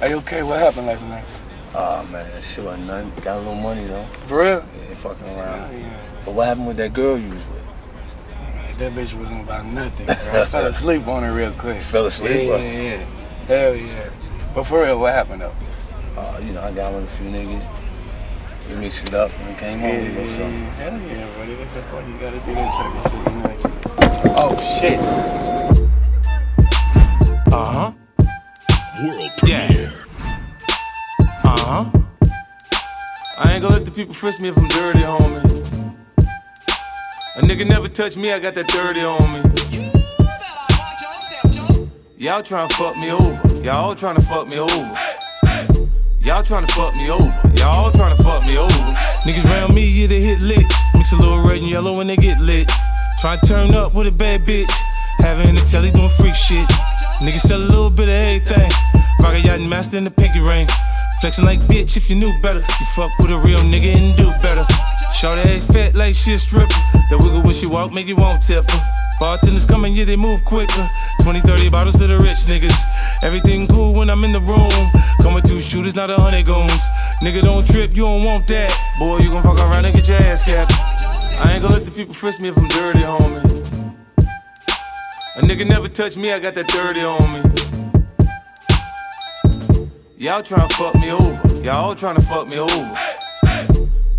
Hey, okay, what happened last night? Oh man, shit wasn't nothing. Got a little money though. For real? Yeah, fucking around. Hell yeah. But what happened with that girl you was with? That bitch wasn't about nothing, bro. I fell asleep on her real quick. Fell asleep? Yeah, yeah, yeah. Hell yeah. But for real, what happened though? Uh, you know, I got with a few niggas. We mixed it up and came home. You know, so. Hell yeah, buddy. That's the part you gotta do that type of shit, you know. Oh shit. World premiere. Uh huh. I ain't gonna let the people frisk me if I'm dirty, homie. A nigga never touch me, I got that dirty on me. Y'all tryna fuck me over. Y'all tryna fuck me over. Y'all tryna fuck me over. Y'all tryna fuck me over. Niggas round me, yeah, they hit lit. Mix a little red and yellow when they get lit. Tryna turn up with a bad bitch. Having the telly doing freak shit. Niggas sell a little bit of everything. Rock a yacht master in the pinky ring. Flexing like bitch if you knew better. You fuck with a real nigga and do better. Shorty ain't fat like she a stripper. That wiggle when she walk make you won't tip her. Bartenders coming, yeah, they move quicker. 20, 30 bottles to the rich niggas. Everything cool when I'm in the room. Come with two shooters, not a hundred goons. Nigga, don't trip, you don't want that. Boy, you gon' fuck around and get your ass capped. I ain't gonna let the people frisk me if I'm dirty, homie. A nigga never touch me, I got that dirty on me. Y'all tryna fuck me over. Y'all tryna fuck me over.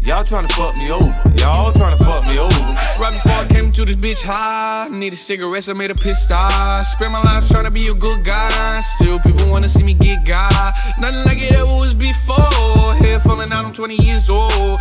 Y'all tryna fuck me over. Y'all tryna fuck me over. Right before I came to this bitch high, needed cigarettes, I made a piss stop. Spent my life trying to be a good guy. Still, people wanna see me get got. Nothing like it ever was before. Hair falling out, I'm 20 years old.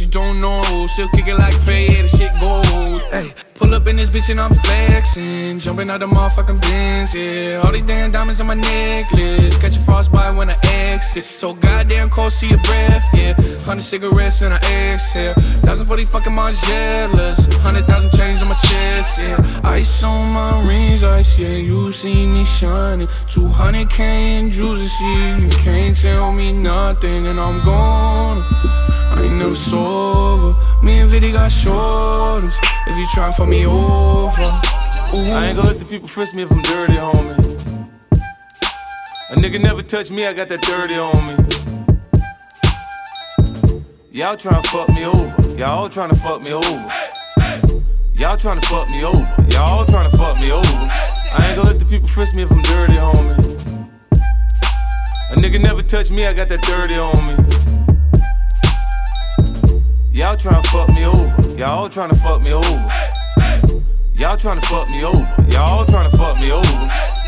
You don't know. Still kicking like pay, the shit gold. Hey, pull up in this bitch and I'm flexing. Jumping out the motherfucking Benz, yeah. All these damn diamonds on my necklace. Catch a frostbite when I exit. So goddamn cold, see your breath, yeah. Hundred cigarettes and I exhale. Thousand for these fucking Margielas. Hundred thousand chains on my chest, yeah. Ice on my rings, ice, yeah. You see me shining. 200k in juices, yeah. You can't tell me nothing, and I'm gone. I ain't never sober. Me and Viddy got shoulders. If you try for me over. Ooh. I ain't gonna let the people frisk me if I'm dirty, homie. A nigga never touch me, I got that dirty on me. Y'all tryna fuck me over. Y'all tryna fuck me over. Y'all tryna fuck me over. Y'all tryna fuck me over. I ain't gonna let the people frisk me if I'm dirty, homie. A nigga never touch me, I got that dirty on me. Tryna fuck me over. Y'all tryna fuck me over. Y'all tryna fuck me over. Y'all tryna fuck me over.